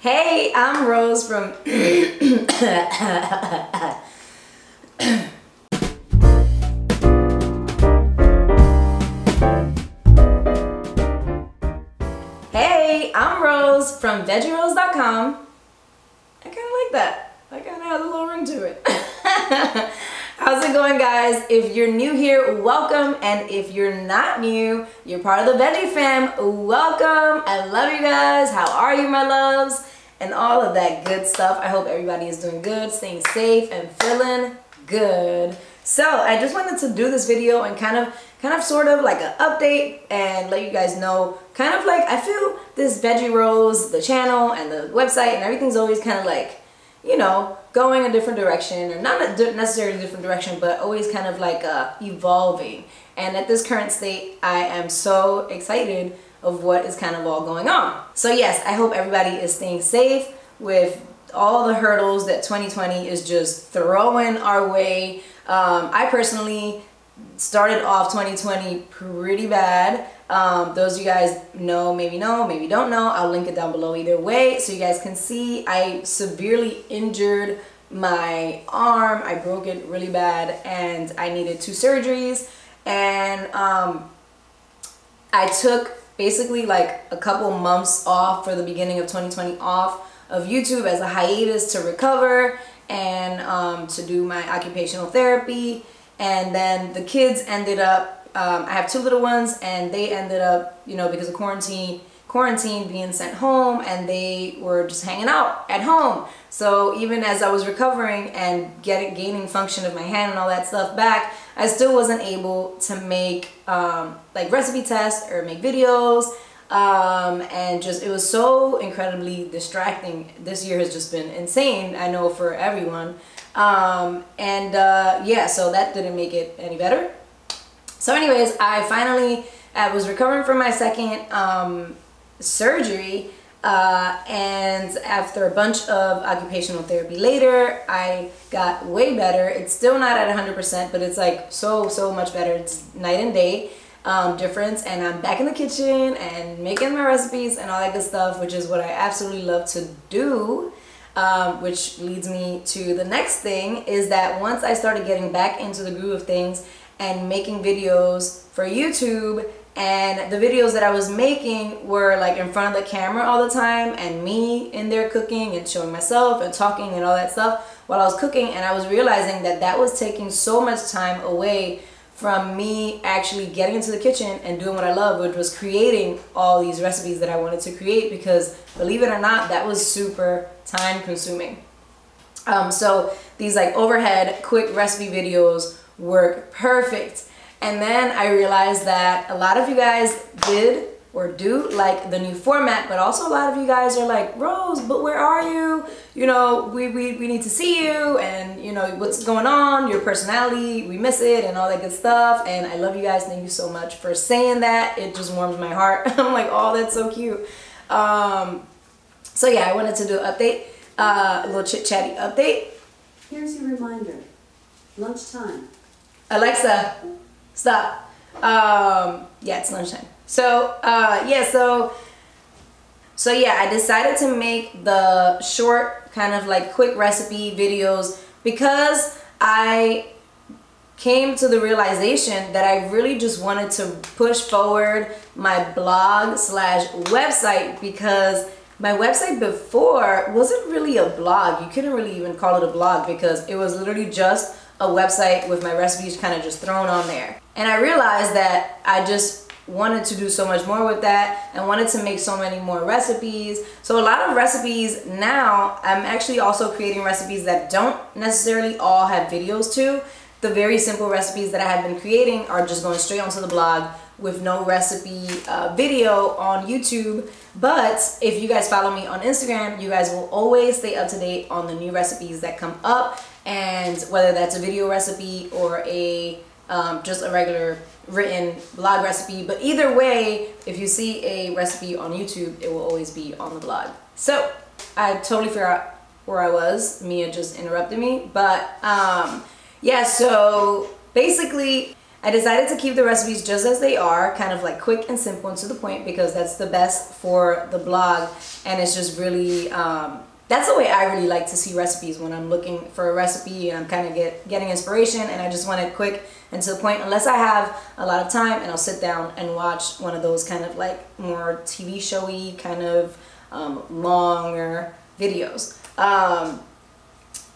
Hey, I'm Rose from. hey, I'm Rose from VeggieRose.com. I kind of like that. I kind of has a little ring to it. Going guys? If you're new here, welcome. And if you're not new, you're part of the Veggie fam, welcome. I love you guys. How are you, my loves? And all of that good stuff. I hope everybody is doing good, staying safe, and feeling good. So I just wanted to do this video and kind of kind of sort of like an update and let you guys know kind of like I feel this Veggie Rose, the channel and the website and everything's always kind of like, you know, going a different direction or not necessarily a different direction but always kind of like uh, evolving. And at this current state, I am so excited of what is kind of all going on. So yes, I hope everybody is staying safe with all the hurdles that 2020 is just throwing our way. Um, I personally started off 2020 pretty bad. Um, those you guys know, maybe know, maybe don't know, I'll link it down below either way so you guys can see. I severely injured my arm. I broke it really bad and I needed two surgeries. And um, I took basically like a couple months off for the beginning of 2020 off of YouTube as a hiatus to recover and um, to do my occupational therapy. And then the kids ended up, um, I have two little ones and they ended up, you know, because of quarantine, quarantine being sent home and they were just hanging out at home. So even as I was recovering and getting gaining function of my hand and all that stuff back, I still wasn't able to make um, like recipe tests or make videos. Um, and just it was so incredibly distracting. This year has just been insane. I know for everyone. Um, and uh, yeah, so that didn't make it any better. So anyways, I finally I was recovering from my second um, surgery uh, and after a bunch of occupational therapy later, I got way better. It's still not at 100%, but it's like so, so much better. It's night and day um, difference. And I'm back in the kitchen and making my recipes and all that good stuff, which is what I absolutely love to do. Um, which leads me to the next thing is that once I started getting back into the groove of things and making videos for YouTube and the videos that I was making were like in front of the camera all the time and me in there cooking and showing myself and talking and all that stuff while I was cooking and I was realizing that that was taking so much time away from me actually getting into the kitchen and doing what I love which was creating all these recipes that I wanted to create because believe it or not that was super time consuming. Um, so these like overhead quick recipe videos work perfect. And then I realized that a lot of you guys did or do like the new format, but also a lot of you guys are like, Rose, but where are you? You know, we, we, we need to see you and you know, what's going on, your personality, we miss it and all that good stuff. And I love you guys. Thank you so much for saying that. It just warms my heart. I'm like, oh, that's so cute. Um, so yeah, I wanted to do an update, uh, a little chit chatty update. Here's your reminder, lunchtime. Alexa, Stop. Um, yeah, it's lunchtime. So, uh, yeah, so, so yeah, I decided to make the short kind of like quick recipe videos because I came to the realization that I really just wanted to push forward my blog slash website because my website before wasn't really a blog. You couldn't really even call it a blog because it was literally just a website with my recipes kind of just thrown on there. And I realized that I just wanted to do so much more with that and wanted to make so many more recipes. So a lot of recipes now, I'm actually also creating recipes that don't necessarily all have videos to. The very simple recipes that I have been creating are just going straight onto the blog with no recipe uh, video on YouTube. But if you guys follow me on Instagram, you guys will always stay up to date on the new recipes that come up and whether that's a video recipe or a um, just a regular written blog recipe. But either way, if you see a recipe on YouTube, it will always be on the blog. So I totally forgot where I was. Mia just interrupted me. But um, yeah, so basically I decided to keep the recipes just as they are, kind of like quick and simple and to the point because that's the best for the blog and it's just really, um, that's the way I really like to see recipes when I'm looking for a recipe and I'm kind of get, getting inspiration and I just want it quick and to the point unless I have a lot of time and I'll sit down and watch one of those kind of like more TV showy kind of um, longer videos. Um,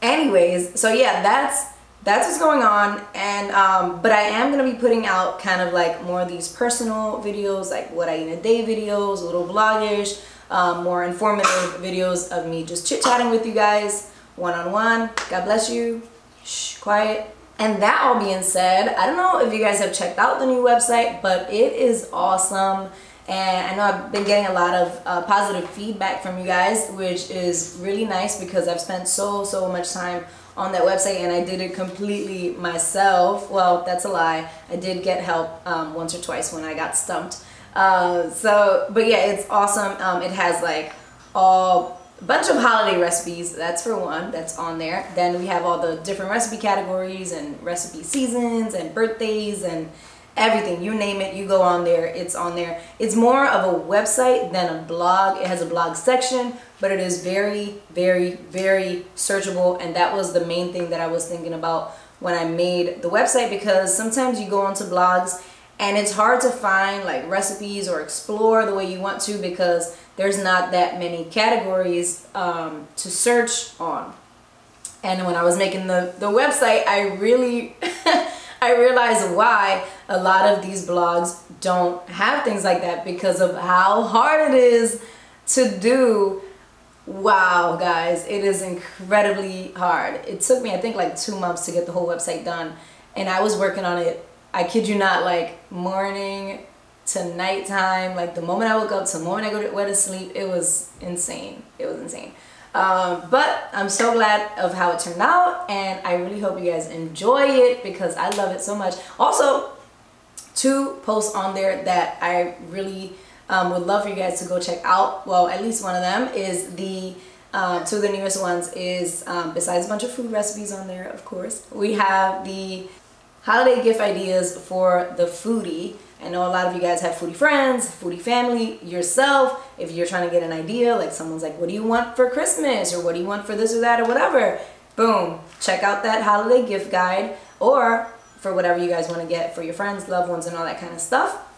anyways, so yeah, that's that's what's going on and um, but I am gonna be putting out kind of like more of these personal videos like what I eat in a day videos a little vlogish um, more informative videos of me just chit-chatting with you guys one-on-one -on -one. God bless you Shh, quiet and that all being said I don't know if you guys have checked out the new website but it is awesome and I know I've been getting a lot of uh, positive feedback from you guys which is really nice because I've spent so so much time on that website and I did it completely myself. Well, that's a lie. I did get help um, once or twice when I got stumped. Uh, so, but yeah, it's awesome. Um, it has like all a bunch of holiday recipes. That's for one. That's on there. Then we have all the different recipe categories and recipe seasons and birthdays and everything you name it you go on there it's on there it's more of a website than a blog it has a blog section but it is very very very searchable and that was the main thing that I was thinking about when I made the website because sometimes you go onto blogs and it's hard to find like recipes or explore the way you want to because there's not that many categories um, to search on and when I was making the the website I really I realized why a lot of these blogs don't have things like that because of how hard it is to do. Wow, guys, it is incredibly hard. It took me, I think, like two months to get the whole website done. And I was working on it, I kid you not, like morning to nighttime. Like the moment I woke up to the moment I go to, went to sleep, it was insane. It was insane. Um, but I'm so glad of how it turned out and I really hope you guys enjoy it because I love it so much. Also, two posts on there that I really um, would love for you guys to go check out. Well, at least one of them is the uh, two of the newest ones is um, besides a bunch of food recipes on there, of course, we have the holiday gift ideas for the foodie I know a lot of you guys have foodie friends, foodie family, yourself. If you're trying to get an idea, like someone's like, what do you want for Christmas? Or what do you want for this or that or whatever? Boom, check out that holiday gift guide or for whatever you guys want to get for your friends, loved ones, and all that kind of stuff.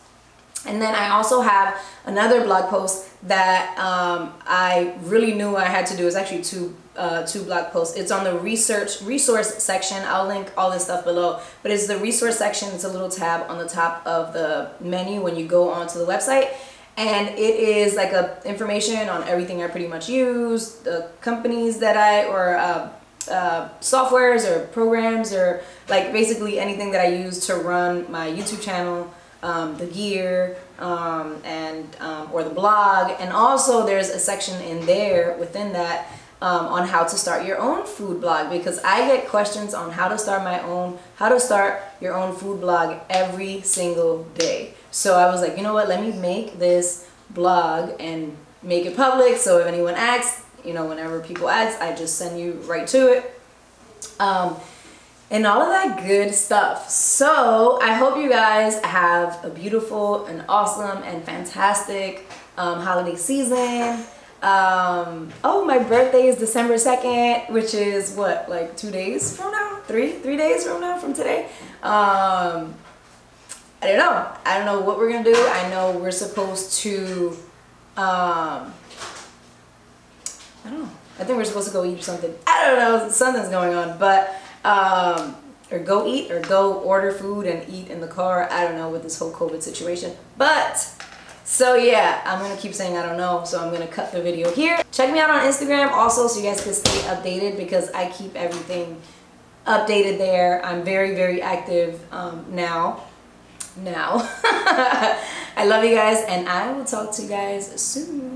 And then I also have another blog post that um, I really knew I had to do. It's actually two uh, two blog posts. It's on the research resource section. I'll link all this stuff below. But it's the resource section. It's a little tab on the top of the menu when you go onto the website. And it is like a information on everything I pretty much use, the companies that I, or uh, uh, softwares or programs or like basically anything that I use to run my YouTube channel, um, the gear, um, and um, or the blog. And also there's a section in there within that um, on how to start your own food blog because I get questions on how to start my own, how to start your own food blog every single day. So I was like, you know what, let me make this blog and make it public so if anyone asks, you know, whenever people ask, I just send you right to it. Um, and all of that good stuff. So I hope you guys have a beautiful and awesome and fantastic um, holiday season. Um, oh, my birthday is December 2nd, which is what, like two days from now? Three? Three days from now from today? Um, I don't know. I don't know what we're going to do. I know we're supposed to, um, I don't know. I think we're supposed to go eat something. I don't know. Something's going on. But, um, or go eat or go order food and eat in the car. I don't know with this whole COVID situation. But so yeah, I'm gonna keep saying I don't know, so I'm gonna cut the video here. Check me out on Instagram also so you guys can stay updated because I keep everything updated there. I'm very, very active um, now. Now. I love you guys and I will talk to you guys soon.